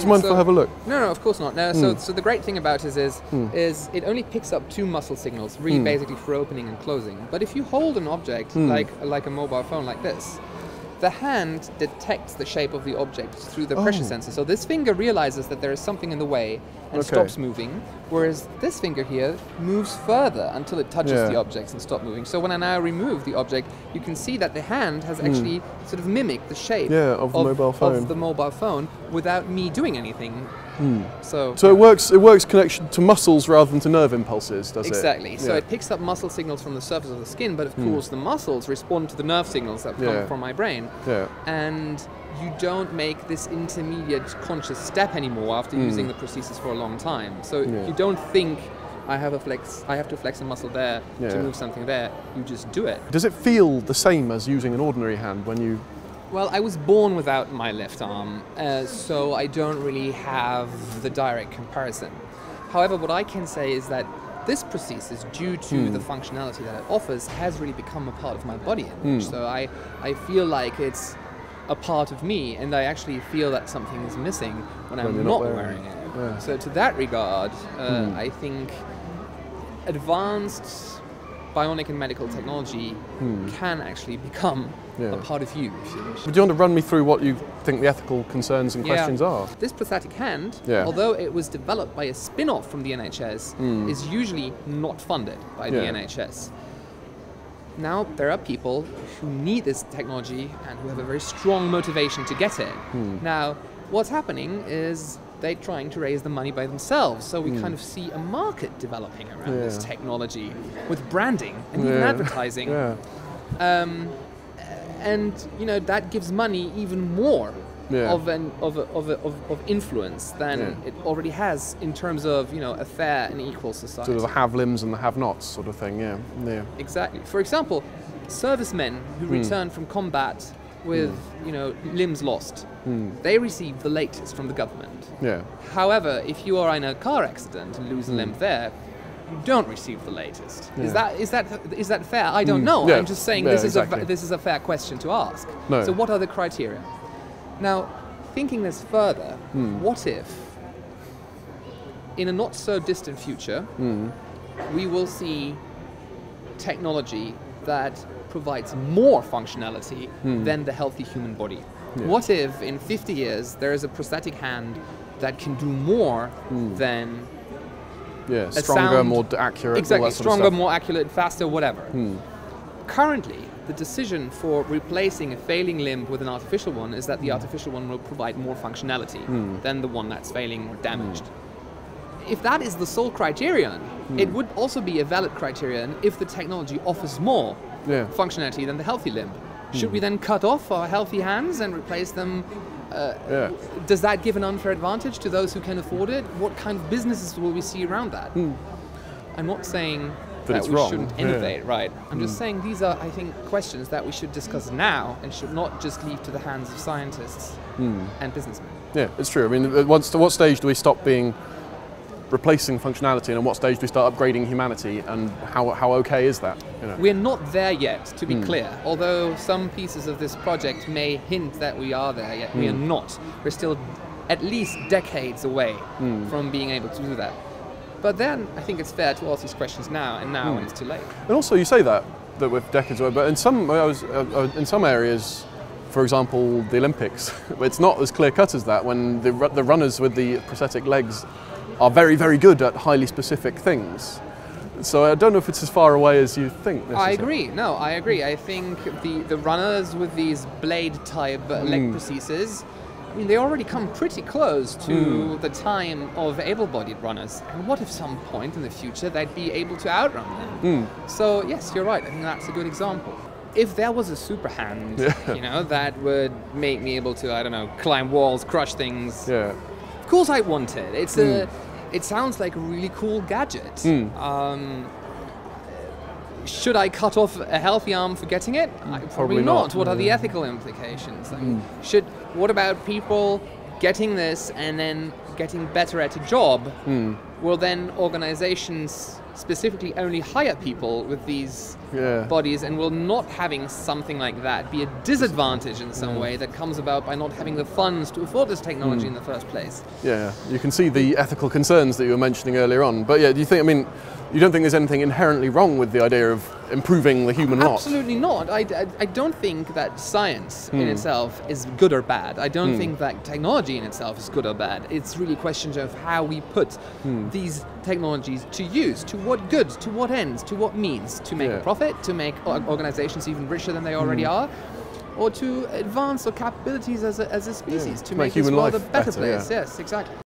Do you mind so- have a look? No, no, of course not. No, Hmm. so, so the great thing about it is, is it only picks up two muscle signals, really Hmm. basically for opening and closing. But if you hold an object Hmm. like like a mobile phone like this, the hand detects the shape of the object through the pressure Oh. sensor. So this finger realizes that there is something in the way and Okay. stops moving, whereas this finger here moves further until it touches Yeah. the objects and stops moving. So when I now remove the object, you can see that the hand has actually sort of mimicked the shape Hmm. Yeah, of the mobile phone. of the mobile phone without me doing anything. So, Hmm. So it works. It works connection to muscles rather than to nerve impulses, does it? exactly. So Yeah. Hmm. it picks up muscle signals from the surface of the skin, but of course the muscles respond to the nerve signals that come Yeah. from my brain. Yeah. And you don't make this intermediate conscious step anymore after using the prosthesis for a long time. So Hmm. You don't think I have a flex. I have to flex a muscle there to move something there. You just do it. Does it feel the same as using an ordinary hand when you? Well, I was born without my left arm, uh, so I don't really have the direct comparison. However, what I can say is that this prosthesis, due to the functionality that it offers, has really become a part of my body image. So I, I feel like it's a part of me, and I actually feel that something is missing when, When I'm not, not wearing, wearing it. it. Yeah. So to that regard, uh, I think advanced bionic and medical technology can actually become Yeah. a part of you, if you wish. Do you want to run me through what you think the ethical concerns and Yeah. questions are? This prosthetic hand, Yeah. although it was developed by a spin off from the NHS, is usually not funded by the Hmm. NHS. Now, there are people who need this technology and who have a very strong motivation to get it. Hmm. Now, what's happening is they're trying to raise the money by themselves. So we kind of see a market developing around this Hmm. Technology with branding and even Yeah. advertising. Yeah. Um, and you know that gives money even more Yeah. of an of, a, of, a, of, of influence than Yeah. it already has in terms of you know a fair and equal society. Sort of the have limbs and the have nots sort of thing. Yeah. Yeah. Exactly. For example, servicemen who Hmm. return from combat with you know limbs lost, they receive the latest from the government. Yeah. However, if you are in a car accident and lose a limb there, you don't receive the latest. Hmm. Yeah. Is that is that is that fair? I don't Mm, know. yeah, I'm just saying yeah, this is a exactly. fa- this is a fair question to ask. No. So what are the criteria? Now, thinking this further, Hmm. what if in a not so distant future Hmm. we will see technology that provides more functionality Hmm. than the healthy human body? What if in 50 years there is a prosthetic hand that can do more Hmm. than Yeah. Stronger, sound- more accurate. exactly that sort of stronger. Hmm. more accurate, faster, whatever? Currently, the decision for replacing a failing limb with an artificial one is that the Hmm. artificial one will provide more functionality than the one that's failing or damaged. If that is the sole criterion, Hmm. it would also be a valid criterion if the technology offers more Yeah. functionality than the healthy limb. Should Hmm. we then cut off our healthy hands and replace them? Uh, Yeah. Does that give an unfair advantage to those who can afford it? What kind of businesses will we see around that? I'm not saying Hmm. That that, we wrong, shouldn't yeah. Hmm. innovate, right? I'm just saying these are, I think, questions that we should discuss now and should not just leave to the hands of scientists Hmm. and businessmen. Yeah, it's true. I mean, at to what stage do we stop being replacing functionality, and at what stage do we start upgrading humanity, and how, how okay is that? You know? We're not there yet, to be clear. Although some pieces of this project may hint that we are there, yet we are Hmm. not. We're still at least decades away Hmm. from being able to do that. But then I think it's fair to ask these questions now, and now Hmm. when it's too late. And also, you say that that we're decades away, but in some I was, uh, in some areas, for example, the Olympics, it's not as clear cut as that. When the the runners with the prosthetic legs are very very good at highly specific things. So I don't know if it's as far away as you think. I agree. No, I agree. I think the, the runners with these blade type uh, leg Hmm. prostheses, I mean, they already come pretty close to the time of able bodied runners. And what if some point in the future they'd be able to outrun them? Hmm. So, yes, you're right. I think that's a good example. If there was a super hand, you know, that would make me able to, I don't know, climb walls, crush things, Yeah. of course I want it. It's a. It sounds like a really cool gadget. Hmm. Um, should I cut off a healthy arm for getting it? Hmm, I, probably, probably not. not, What are the hmm. ethical implications? Like, Should what about people getting this and then getting better at a job? Will then organizations specifically only hire people with these Yeah. bodies and will not having something like that be a disadvantage in some mm. way that comes about by not having the funds to afford this technology mm. in the first place. Yeah, you can see the ethical concerns that you were mentioning earlier on. But yeah, do you think? I mean, you don't think there's anything inherently wrong with the idea of improving the human lot? Absolutely not. I, I, I don't think that science in hmm. itself is good or bad. I don't hmm. think that technology in itself is good or bad. It's really questions of how we put hmm. these technologies to use, to what good, to what ends, to what means, to make Yeah. a profit, to make organizations even richer than they already are. Or to advance our capabilities as a, as a species, to make make, this world a better better, place. yeah. Yes, exactly.